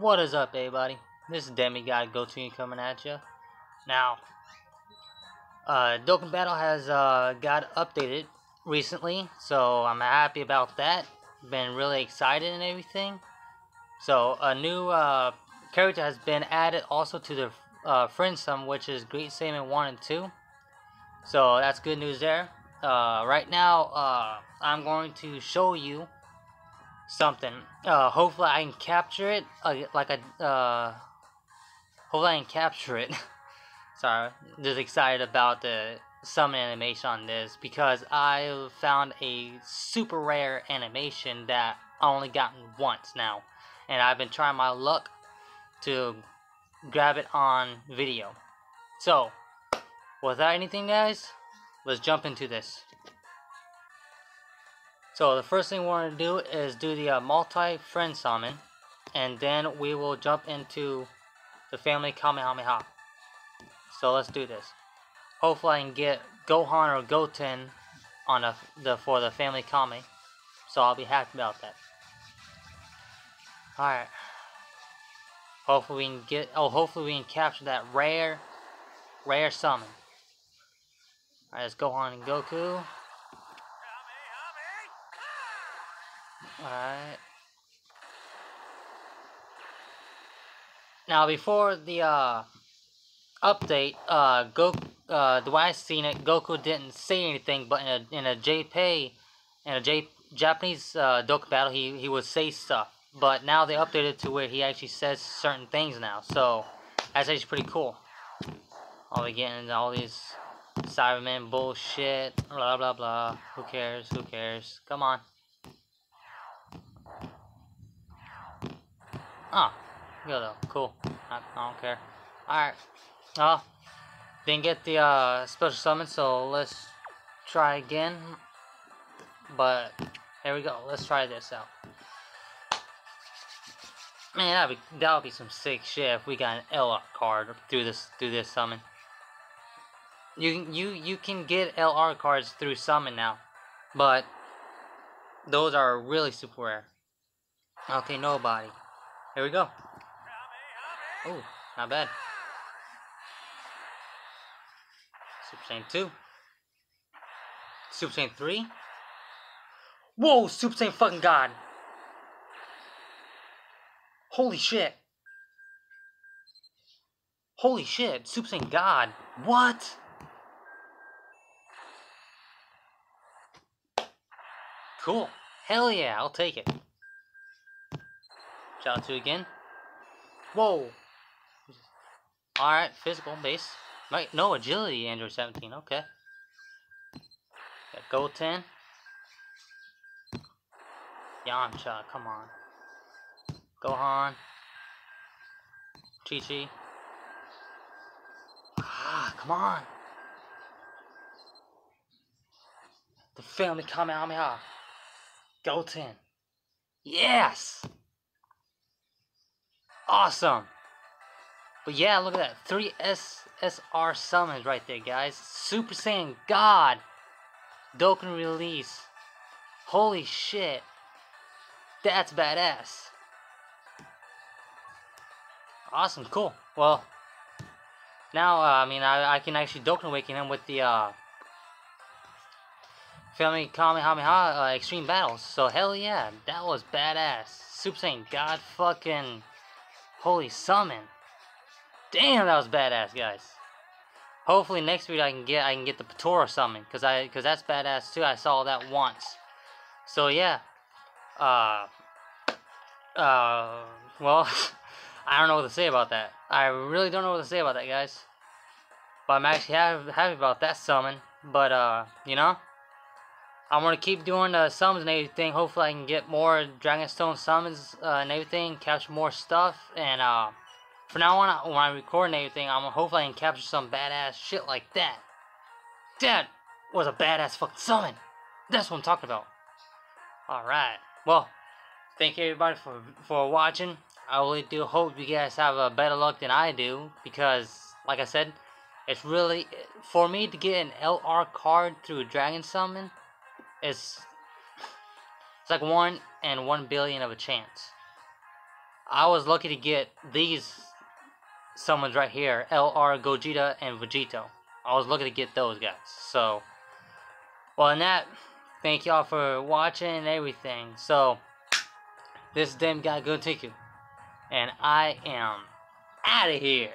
What is up, everybody? This is Demigod Gotenku coming at you. Now, uh, Dokkan Battle has uh, got updated recently, so I'm happy about that. Been really excited and everything. So, a new uh, character has been added also to the uh, friend sum, which is Great Saiyaman 1 and 2. So, that's good news there. Uh, right now, uh, I'm going to show you something. Uh, hopefully I can capture it, uh, like a, uh, hopefully I can capture it. Sorry, just excited about the summon animation on this because I found a super rare animation that I only gotten once now. And I've been trying my luck to grab it on video. So, without anything guys, let's jump into this. So the first thing we want to do is do the uh, multi-friend summon, and then we will jump into the family Kamehameha. So let's do this. Hopefully I can get Gohan or Goten on a, the for the family Kame, so I'll be happy about that. Alright. Hopefully we can get, oh hopefully we can capture that rare, rare summon. Alright, let's Gohan and Goku. Alright. Now before the uh, update, uh, Go uh, the way I seen it, Goku didn't say anything, but in a in a JP, in a J Japanese uh, Dokkan battle, he he would say stuff. But now they updated to where he actually says certain things now, so that's actually pretty cool. All we getting all these Saiyaman bullshit, blah blah blah. Who cares? Who cares? Come on. Oh, good though. Cool. I, I don't care. Alright. Oh, didn't get the uh, special summon, so let's try again. But, here we go. Let's try this out. Man, that'd be, that would be some sick shit if we got an LR card through this through this summon. You you you can get LR cards through summon now, but those are really super rare. Okay, nobody. Here we go. Oh, not bad. Super Saiyan 2. Super Saiyan 3. Whoa, Super Saiyan fucking God. Holy shit. Holy shit, Super Saiyan God. What? Cool. Hell yeah, I'll take it. Shout out to again. Whoa. Alright, physical base. Right, no agility, Android 17. Okay. Got gold 10. Yamcha, come on. Gohan. Chi Chi. Ah, come on. The family Kamehameha. Goten. Yes! Awesome! But yeah, look at that. Three SSR summons right there, guys. Super Saiyan God! Dokkan release. Holy shit. That's badass. Awesome, cool. Well, now, uh, I mean, I, I can actually Dokkan Awaken him with the, uh, Family Kamehameha uh, Extreme Battles. So, hell yeah, that was badass. Super Saiyan God fucking Holy Summon. Damn, that was badass, guys. Hopefully next week I can get I can get the Potara summon cuz I cuz that's badass too. I saw that once. So yeah. Uh uh well, I don't know what to say about that. I really don't know what to say about that, guys. But I'm actually happy about that summon. But uh, you know, I'm gonna keep doing the summons and everything. Hopefully, I can get more Dragonstone summons uh, and everything, capture more stuff. And uh, for now on, when I record and everything, I'm hopefully I can capture some badass shit like that. That was a badass fucking summon. That's what I'm talking about. All right. Well, thank you everybody for for watching. I really do hope you guys have a better luck than I do because, like I said, it's really for me to get an LR card through Dragon Summon it's it's like one and one billion of a chance. I was lucky to get these summons right here, LR, Gogeta, and Vegito. I was lucky to get those guys. So, well, in that, thank y'all for watching and everything. So, this DemiGod Gotenku. And I am out of here.